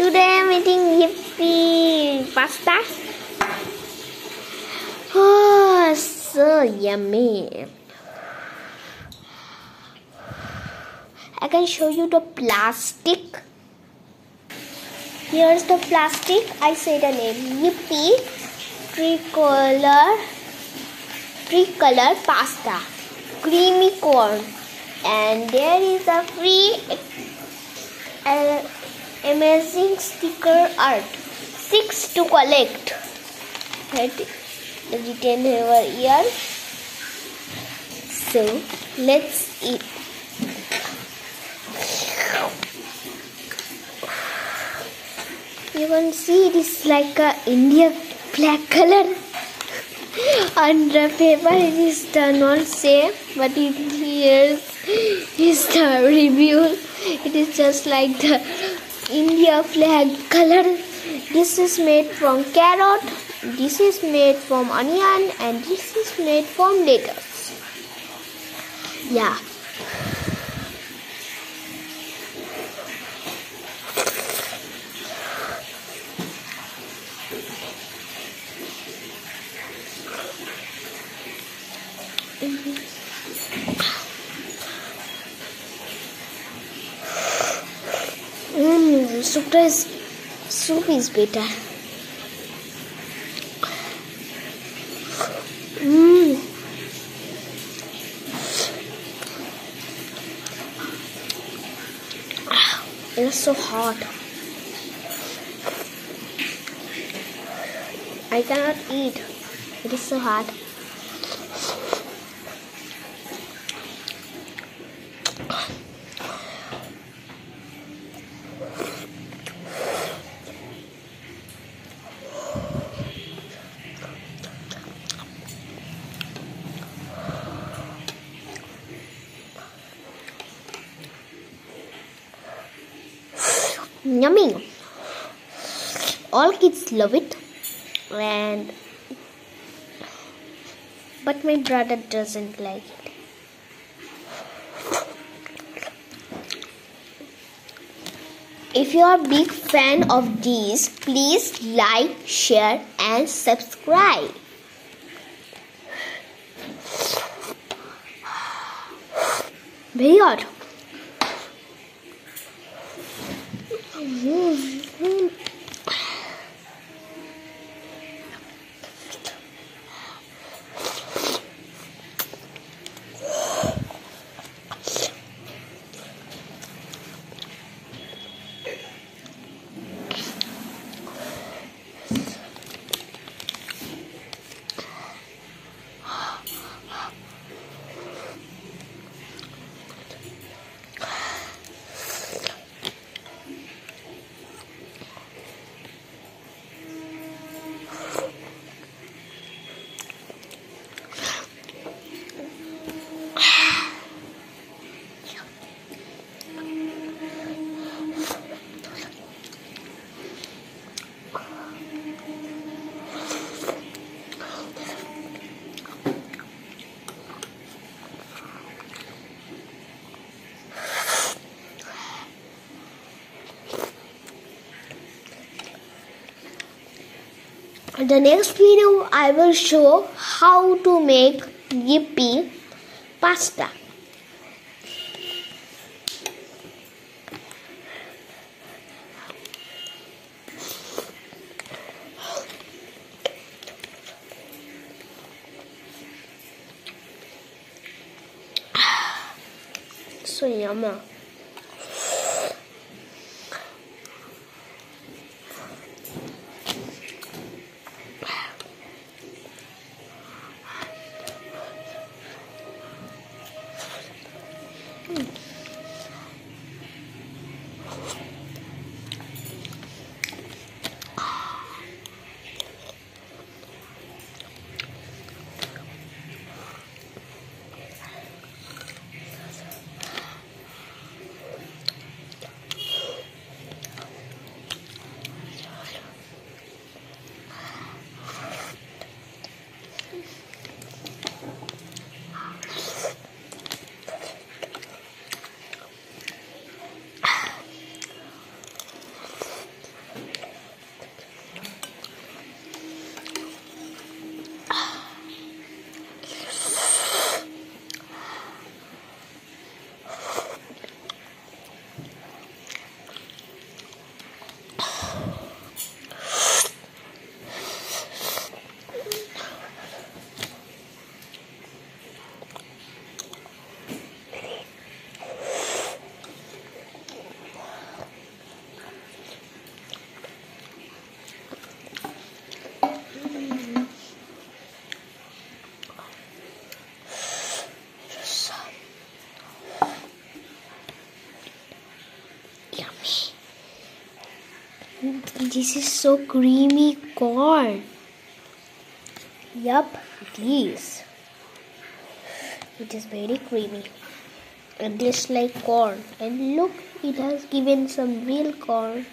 Today I'm eating yippee pasta. Oh, so yummy. I can show you the plastic. Here's the plastic. I say the name Yippee tricolor tricolor pasta creamy corn and there is a free uh, amazing sticker art. Six to collect. Written over here so let's eat. You can see it is like a India black color. On the paper it is the not same but it here is the review. It is just like the India flag color. This is made from carrot this is made from onion and this is made from lettuce. Yeah Soup is soup is better. Mmm. It's so hot. I cannot eat. It is so hot. Yummy. All kids love it. And but my brother doesn't like it. If you are a big fan of these please like share and subscribe. Very hot In the next video I will show how to make yippee pasta. So yummy. This is so creamy corn. Yup, it is. It is very creamy and tastes like corn. And look, it has given some real corn.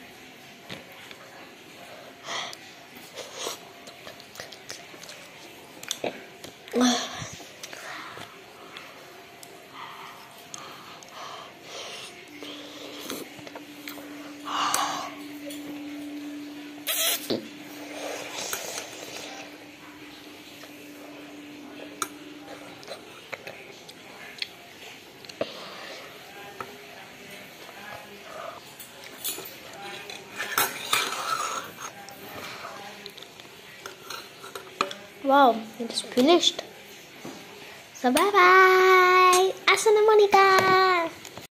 Wow, it's finished. So bye bye. Monica.